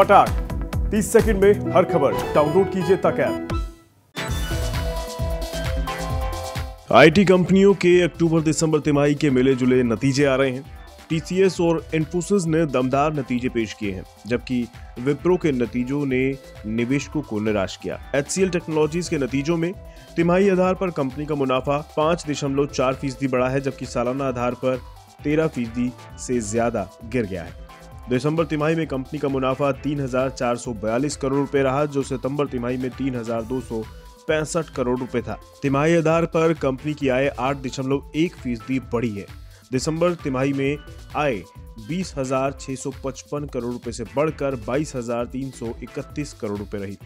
फटाक। 30 सेकंड में हर खबर। डाउनलोड कीजिए तक ऐप। आईटी कंपनियों के अक्टूबर दिसंबर तिमाही के मिले जुले नतीजे आ रहे हैं। टीसीएस और इन्फोसिस ने दमदार नतीजे पेश किए हैं, जबकि विप्रो के नतीजों ने निवेशकों को निराश किया। एचसीएल टेक्नोलॉजीज़ के नतीजों में तिमाही आधार पर कंपनी का मुनाफा पाँच दशमलव चार फ़ीसदी बढ़ा है, जबकि सालाना आधार पर तेरह फ़ीसदी से ज़्यादा गिर गया है। दिसंबर तिमाही में कंपनी का मुनाफा 3,442 करोड़ रुपए रहा जो सितंबर तिमाही में 3,265 करोड़ रुपए था। तिमाही आधार पर कंपनी की आय आठ दशमलव एक फ़ीसदी बढ़ी है। दिसंबर तिमाही में आय बीस हज़ार छह सौ पचपन करोड़ रुपए से बढ़कर बाईस हज़ार तीन सौ इकतीस करोड़ रुपए रही।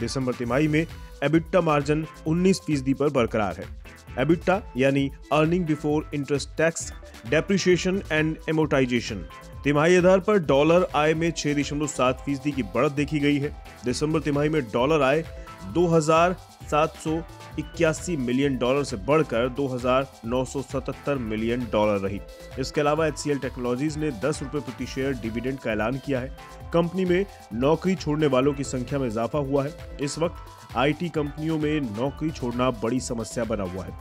दिसंबर तिमाही में एबिट्टा मार्जिन 19 फ़ीसदी पर बरकरार है। एबिट्टा यानी earning before interest tax depreciation and amortisation. तिमाही आधार पर डॉलर आय में छह दशमलव सात फ़ीसदी की बढ़त देखी गई है। दिसंबर तिमाही में डॉलर आय दो सात सौ इक्यासी मिलियन डॉलर से बढ़कर 2,977 मिलियन डॉलर रही। इसके अलावा एचसीएल टेक्नोलॉजीज़ ने दस रुपए प्रति शेयर डिविडेंड का ऐलान किया है। कंपनी में नौकरी छोड़ने वालों की संख्या में इजाफा हुआ है। इस वक्त आईटी कंपनियों में नौकरी छोड़ना बड़ी समस्या बना हुआ है।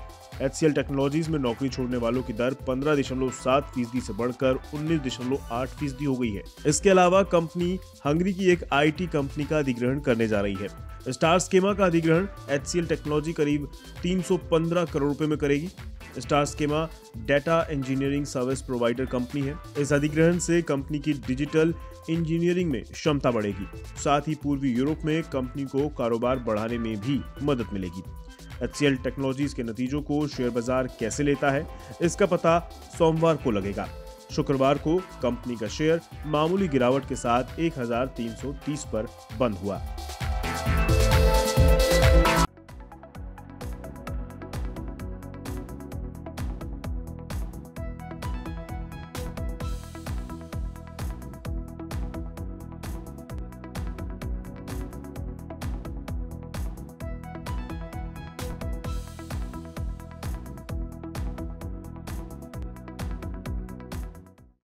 एच टेक्नोलॉजीज़ में नौकरी छोड़ने वालों की दर पंद्रह दशमलव सात फ़ीसदी से बढ़कर उन्नीस दशमलव आठ फ़ीसदी हो गई है। इसके अलावा कंपनी हंगरी की एक आईटी कंपनी का अधिग्रहण करने जा रही है। स्टार स्केमा का अधिग्रहण एचसीएल टेक्नोलॉजी करीब 315 करोड़ रुपए में करेगी। Star schema data engineering service provider company है। इस अधिग्रहण से कंपनी की डिजिटल इंजीनियरिंग में क्षमता बढ़ेगी। साथ ही पूर्वी यूरोप में कंपनी को कारोबार बढ़ाने में भी मदद मिलेगी। एच टेक्नोलॉजीज़ के नतीजों को शेयर बाज़ार कैसे लेता है, इसका पता सोमवार को लगेगा। शुक्रवार को कंपनी का शेयर मामूली गिरावट के साथ 1330 पर बंद हुआ।